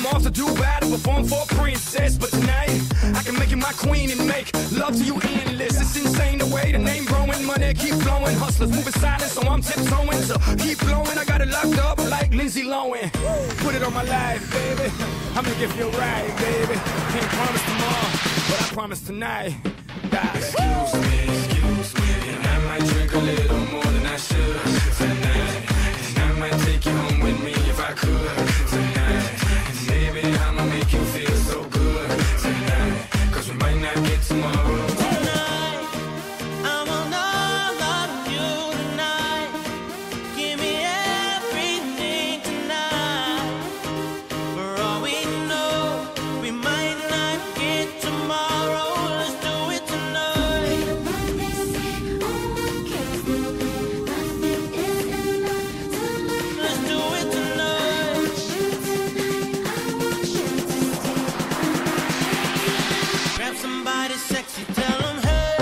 I'm off to do battle, perform for a princess. But tonight, I can make you my queen and make love to you endless. It's insane the way the name growing, money keep flowing. Hustlers moving silent, so I'm tiptoeing. So keep blowing, I locked up like Lindsay Lohan. Put it on my life, baby. I'm gonna give you a ride, baby. Can't promise tomorrow, but I promise tonight. Die. Excuse me, excuse me, sexy, tell them hey.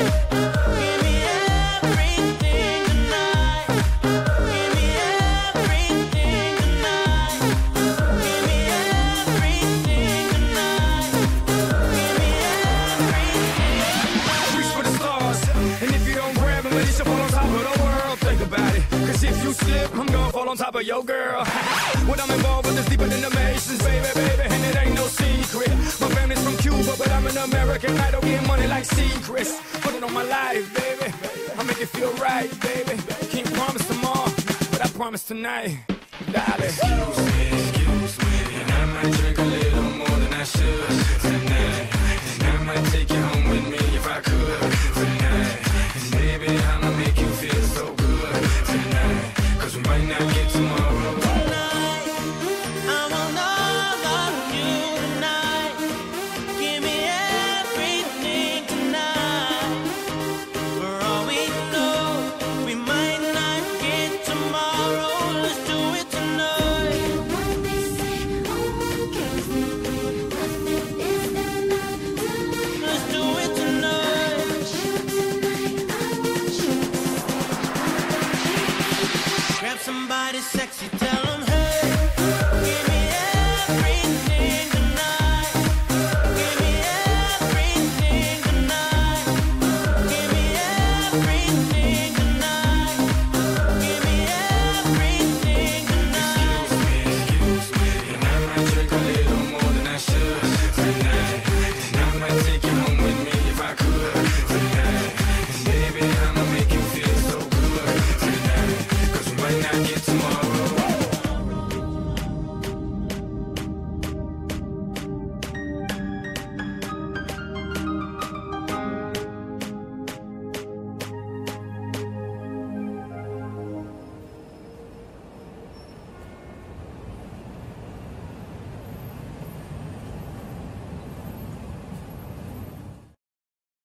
Me me me me. Reach for the stars. And if you don't grab them, you should fall on top of the world. Think about it. Cause if you slip, I'm gonna fall on top of your girl. what I'm involved with is deeper than the Masons, baby, I'm an American. I don't get money like secrets. Put it on my life, baby. I make it feel right, baby. Can't promise tomorrow, but I promise tonight. Darling. Excuse me, excuse me, and I might drink a little